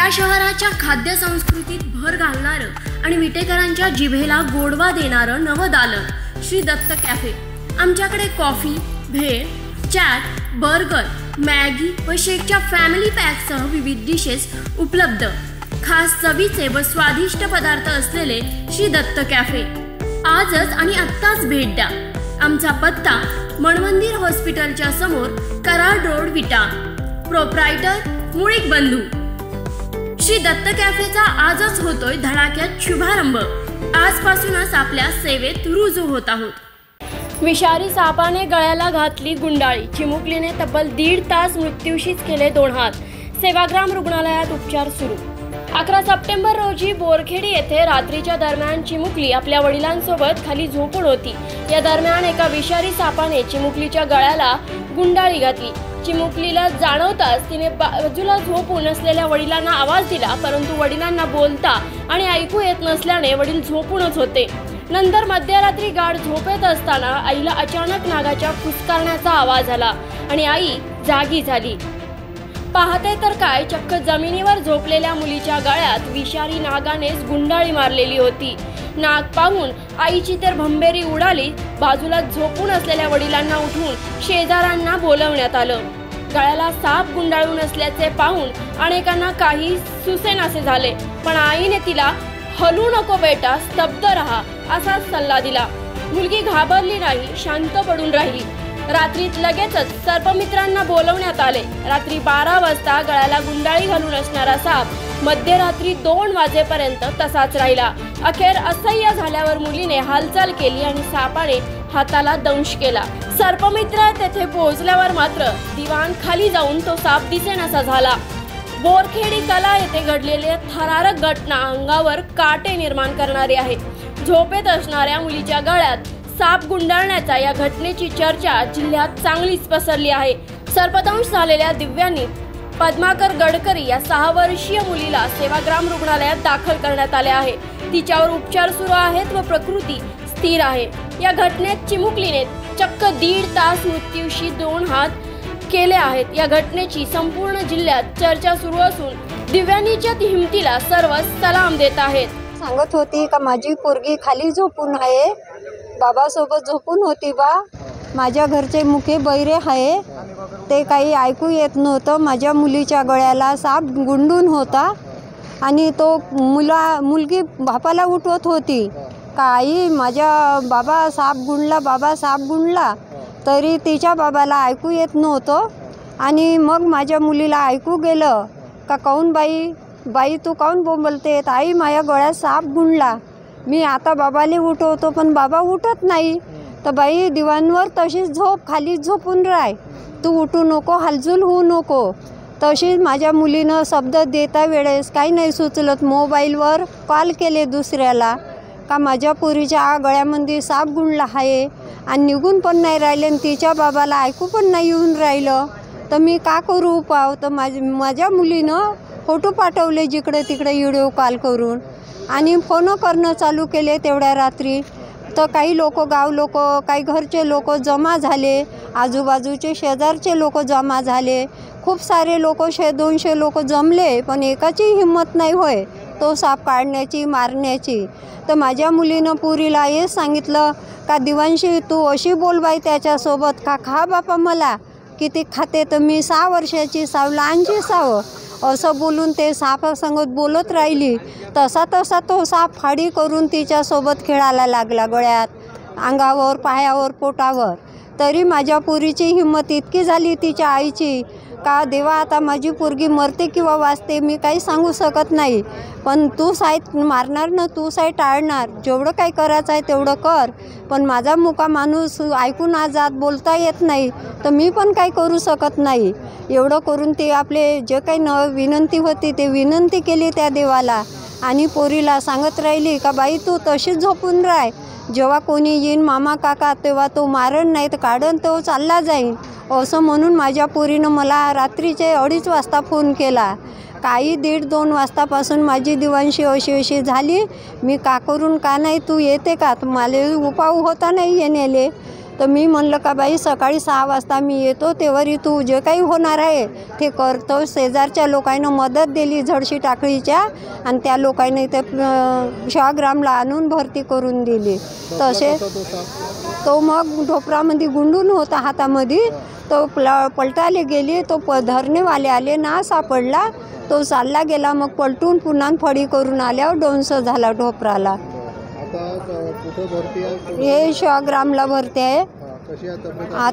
विटा शहराच्या खाद्य संस्कृतीत भर घालणारं आणि विटेकरांच्या जिभेला गोडवा देणारं नवं दालन श्री दत्त कॅफे. आमच्याकडे coffee bhel chaat burger Maggi व शेकच्या फॅमिली पॅकसह विविध डिशेस उपलब्ध. खास चवीचे व स्वादिष्ट पदार्थ असलेले श्री दत्त कॅफे. आजच आणि आत्ताच भेट द्या. आमचा पत्ता मणवंदिर हॉस्पिटलच्या समोर कराड रोड विटा. प्रोप्रायटर मुळीक बंधू. श्री दत्त कॅफेचा आजच होतोय धडाक्यात शुभारंभ. आजपासूनच आपल्या सेवेत रुजू होत आहोत. विषारी सापाने गळ्याला घातली गुंडाळी. चिमुकलीने तब्बल दीड तास मृत्यूशीच केले दोन हात. सेवाग्राम रुग्णालयात उपचार सुरू. अकरा सप्टेंबर रोजी बोरखेडी येथे रात्रीच्या दरम्यान चिमुकली आपल्या वडिलांसोबत खाली झोपून होती. या दरम्यान एका विषारी सापाने चिमुकलीच्या गळ्याला गुंडाळी घातली. चिमुकलीला जाणवताच तिने बाजूला झोपून असलेल्या वडिलांना आवाज दिला परंतु वडिलांना बोलता आणि ऐकू येत नसल्याने वडील झोपूनच होते. नंतर मध्यरात्री गाढ झोपेत असताना आईला अचानक नागाच्या फुसकारण्याचा आवाज आला आणि आई जागी झाली. पाहते तर काय चक्क जमिनीवर झोपलेल्या मुलीच्या गळ्यात विषारी नागानेच गुंडाळी मारलेली होती. नाग पाहून आईची तर भंबेरी उडाली बाजूला झोपून असलेल्या वडिलांना उठून शेजाऱ्यांना बोलवण्यात आलं. गळ्याला साप गुंडाळून असल्याचे पाहून अनेकांना काही सुसेनासे झाले पण आईने तिला हलू नको बेटा स्तब्ध रहा असा सल्ला दिला. मुलगी घाबरली नाही शांत पडून राहिली. रात्रीत लगेचच सर्पमित्रांना बोलवण्यात आले. रात्री बारा वाजता गळ्याला गुंडाळी घालून असणारा साप मध्यरात्री दोन वाजेपर्यंत तसाच राहिला. अखेर असह्य झाल्यावर मुलीने हालचाल केली आणि सापाने हाताला दंश केला. सर्पमित्र तेथे पोहोचल्यावर मात्र दिवाण खाली जाऊन तो साप दिसेनासा झाला. बोरखेडी कला येथे घडलेल्या थरारक घटना अंगावर काटे निर्माण करणारी आहे. झोपेत असणाऱ्या मुलीच्या गळ्यात साप गुंडाळण्याचा या घटनेची चर्चा जिल्ह्यात चांगलीच पसरली आहे. सर्पदंश झालेल्या दिव्यांनी पद्माकर गडकरी या सहा वर्षीय मुलीला सेवाग्राम रुग्णालयात दाखल करण्यात आले आहे. तिच्यावर उपचार सुरू आहेत व प्रकृती स्थिर आहे. या घटनेत चिमुकलीने चक्क दीड तास मृत्यूशी दोन हात केले आहेत. या घटनेची संपूर्ण जिल्ह्यात चर्चा सुरू असून दिव्यांनीच्या हिमतीला सर्व सलाम देत आहेत. सांगत होती का माझी पोरगी खाली झोपून आहे. बाबासोबत झोपून होती बा. माझ्या घरचे मुखे बैरे आहे. ते काही ऐकू येत नव्हतं. माझ्या मुलीच्या गळ्याला साप गुंडून होता आणि तो मुला मुलगी बापाला उठवत होती. का आई माझ्या बाबा साप गुंडला बाबा साप गुंडला. तरी तिच्या बाबाला ऐकू येत नव्हतं आणि मग माझ्या मुलीला ऐकू गेलं. का काऊन बाई? बाई तू काऊन बोंबलते? आई माझ्या गळ्यात साप गुंडला. मी आता बाबाले उठवतो पण बाबा उठत नाही. तर बाई दिवाणवर तशीच झोप खाली झोपून राय. तू उठू नको हालजूल होऊ नको. तशीच माझ्या मुलीनं शब्द देता वेळेस काही नाही सुचलत. मोबाईलवर कॉल केले दुसऱ्याला. का माझ्या पुरीच्या गळ्यामध्ये साप गुंडला आहे? आणि निघून पण नाही राहिले आणि तिच्या बाबाला ऐकू पण नाही येऊन राहिलं. तर मी का करू उपाव? तर माझ माझ्या मुलीनं फोटो पाठवले जिकडे तिकडे व्हिडिओ कॉल करून. आणि फोन करणं चालू केले तेवढ्या रात्री. तर काही लोक गाव लोक काही घरचे लोक जमा झाले. आजूबाजूचे शेजारचे लोक जमा झाले. खूप सारे लोक शे दोनशे लोक जमले पण एकाची हिंमत नाही होय तो साप काढण्याची मारण्याची. तर माझ्या मुलीनं पुरीला हे सांगितलं का दिवांशी तू अशी बोलबाई त्याच्यासोबत? का खा बापा मला? किती खाते तर मी सहा वर्षाची साव लहानची सावं. असं बोलून ते सापासंगत बोलत राहिली. तसा तसा तो साप फाडी करून तिच्यासोबत खेळायला लागला गळ्यात अंगावर पायावर पोटावर. तरी माझ्या पुरीची हिंमत इतकी झाली तिच्या आईची का देवा आता माझी पोरगी मरते किंवा वाचते मी काही सांगू शकत नाही. पण तू साईट मारणार ना तू साई टाळणार. जेवढं काही करायचं आहे तेवढं कर. पण माझा मुका माणूस ऐकून आज जात बोलता येत नाही तर मी पण काही करू शकत नाही. एवढं करून ते आपले जे काही न विनंती होती ते विनंती केली त्या देवाला. आणि पोरीला सांगत राहिली का बाई तू तशीच झोपून राह. जेव्हा कोणी येईन मामा काका तेव्हा तो मारण नाही तर काढन तो चालला जाईन. असं म्हणून माझ्या पोरीनं मला रात्रीचे अडीच वाजता फोन केला. काही दीड दोन वाजतापासून माझी दिवाणशी अशी अशी झाली. मी का करून का नाही तू येते का? मला उपाव होता नाही येण्याले. तर मी म्हणलं का बाई सकाळी सहा वाजता मी येतो तेव्हा तू जे काही होणार आहे ते करतो शेजारच्या लोकांना मदत दिली झडशी टाकळीच्या आणि त्या लोकांनी ते शाहग्रामला आणून भरती करून दिली. तसे तो मग ढोपरामध्ये गुंडून होता हातामध्ये. तो पल पलटायला गेली तो प धरणेवाले आले ना सापडला. तो चालला गेला मग पलटून पुन्हा फडी करून आल्यावर डोंस झाला ढोपराला. कुठं भरती आहे? हे शाहग्रामला भरते आहे. कशी आहे तब्येत? आत